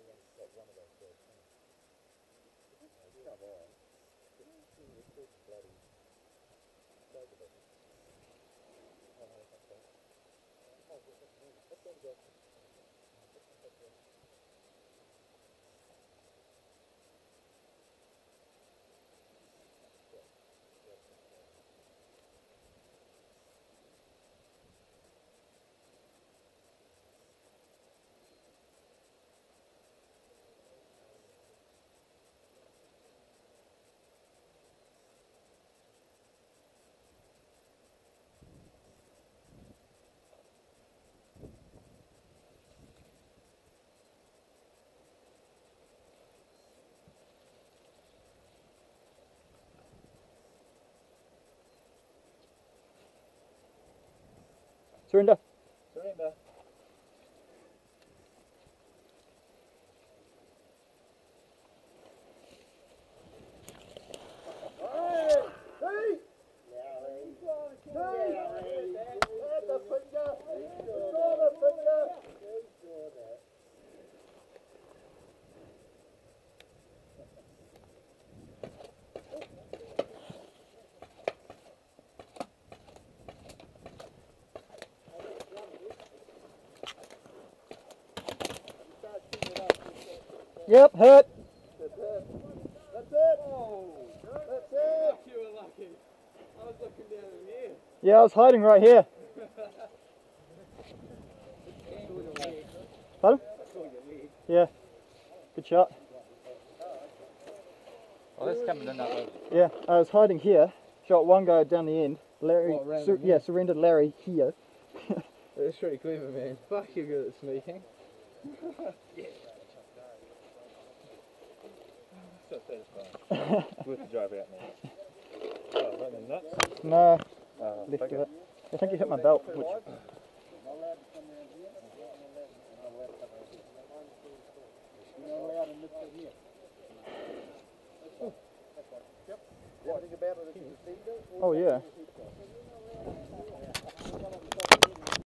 Surrender. Surrender. Yep, hurt. That's it. That's it. That's it. You were lucky. I was looking down in here. Yeah, I was hiding right here. Pardon? Yeah. Good shot. Oh, that's coming in that way. Yeah, I was hiding here. Shot one guy down the end. Larry, What, sur- yeah, surrendered Larry here. That's pretty clever, man. Fuck, you're good at sneaking. So satisfying. Worth the drive out now. Oh, running nuts. No, Oh, left of it. it. I think you hit my belt. Which, oh yeah.